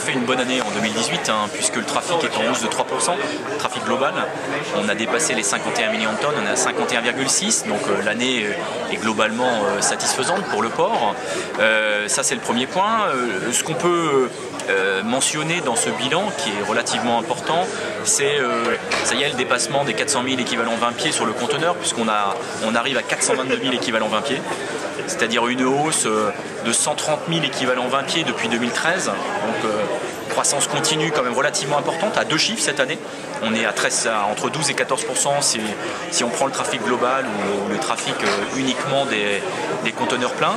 fait une bonne année en 2018, hein, puisque le trafic est en hausse de 3%, trafic global. On a dépassé les 51 millions de tonnes, on est à 51,6, donc euh, l'année est globalement euh, satisfaisante pour le port. Euh, ça c'est le premier point. ce qu'on peut mentionner dans ce bilan, qui est relativement important, c'est ça y est le dépassement des 400 000 équivalents 20 pieds sur le conteneur, puisqu'on on arrive à 422 000 équivalents 20 pieds c'est-à-dire une hausse euh, de 130 000 équivalents 20 pieds depuis 2013. Donc euh, croissance continue quand même relativement importante, à deux chiffres cette année. On est à, 13, entre 12 et 14 si, si, on prend le trafic global ou le, trafic euh, uniquement des, conteneurs pleins.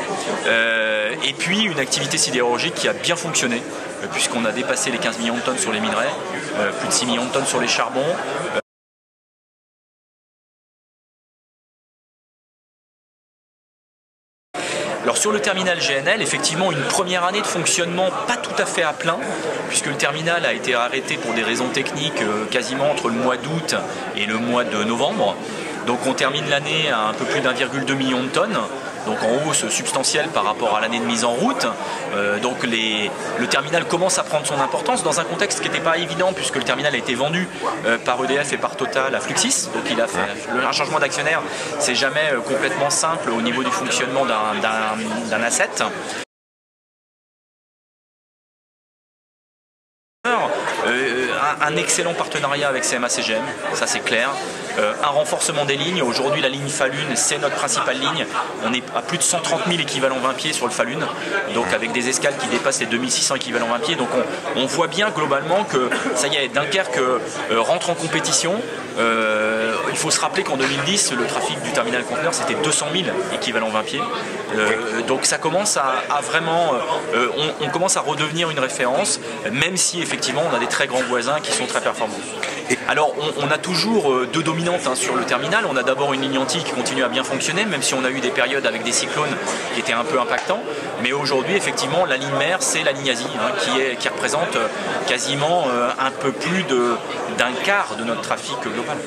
et puis une activité sidérurgique qui a bien fonctionné, puisqu'on a dépassé les 15 millions de tonnes sur les minerais, plus de 6 millions de tonnes sur les charbons. Alors sur le terminal GNL, effectivement, une première année de fonctionnement pas tout à fait à plein, puisque le terminal a été arrêté pour des raisons techniques euh, quasiment entre le mois d'août et le mois de novembre. Donc on termine l'année à un peu plus d'1,2 million de tonnes donc en hausse substantielle par rapport à l'année de mise en route. Euh, donc le terminal commence à prendre son importance dans un contexte qui n'était pas évident puisque le terminal a été vendu euh, par EDF et par Total à Fluxis. Donc il a fait un changement d'actionnaire, c'est jamais euh, complètement simple au niveau du fonctionnement d'un asset. Un excellent partenariat avec CMA-CGM, ça c'est clair. Euh, un renforcement des lignes. Aujourd'hui, la ligne Falun, c'est notre principale ligne. On est à plus de 130 000 équivalents 20 pieds sur le Falun, donc avec des escales qui dépassent les 2600 équivalents 20 pieds. Donc on, voit bien globalement que ça y est, Dunkerque euh, rentre en compétition. Euh, il faut se rappeler qu'en 2010, le trafic du terminal conteneur, c'était 200 000 équivalents 20 pieds. donc ça commence à, vraiment... On, on, commence à redevenir une référence, même si effectivement on a des très grands voisins qui sont très performants. Alors on, a toujours euh, deux dominantes hein, sur le terminal. On a d'abord une ligne antique qui continue à bien fonctionner, même si on a eu des périodes avec des cyclones qui étaient un peu impactants. Mais aujourd'hui, effectivement, la ligne mère, c'est la ligne Asie, hein, qui, représente euh, quasiment euh, un peu plus d'un quart de notre trafic global.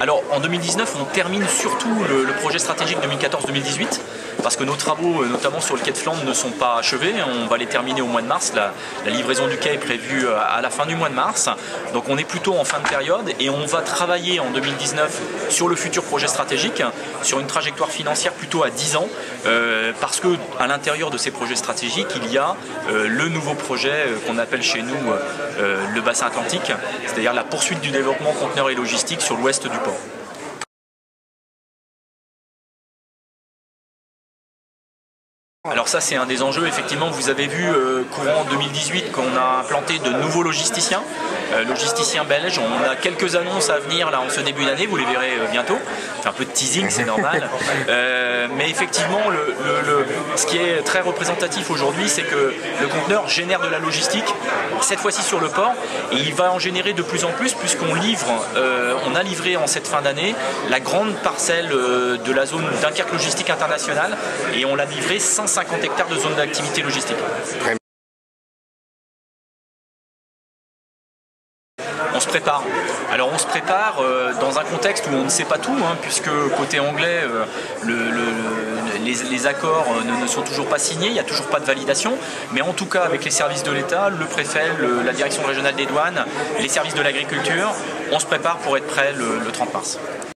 Alors en 2019, on termine surtout le, projet stratégique 2014-2018 parce que nos travaux, euh, notamment sur le quai de Flandre, ne sont pas achevés. On va les terminer au mois de mars. La, livraison du quai est prévue euh, à la fin du mois de mars. Donc on est plutôt en fin de période et on va travailler en 2019 sur le futur projet stratégique, sur une trajectoire financière plutôt à 10 ans, euh, parce que à l'intérieur de ces projets stratégiques, il y a le nouveau projet qu'on appelle chez nous le bassin atlantique, c'est-à-dire la poursuite du développement conteneur et logistique sur l'ouest du Alors ça c'est un des enjeux, effectivement vous avez vu euh, courant 2018 qu'on a implanté de nouveaux logisticiens, euh, logisticiens belges, on a quelques annonces à venir là en ce début d'année, vous les verrez euh, bientôt, c'est un peu de teasing, c'est normal, mais effectivement ce qui est très représentatif aujourd'hui c'est que le conteneur génère de la logistique, cette fois-ci sur le port, et il va en générer de plus en plus puisqu'on livre, on a livré en cette fin d'année la grande parcelle de la zone Dunkerque Logistique Internationale et on l'a livré 500 50 hectares de zone d'activité logistique. Se prépare. Alors on se prépare euh, dans un contexte où on ne sait pas tout, hein, puisque côté anglais, euh, les, accords euh, ne, sont toujours pas signés, il n'y a toujours pas de validation, mais en tout cas avec les services de l'État, le préfet, la direction régionale des douanes, les services de l'agriculture, on se prépare pour être prêt le 30 mars.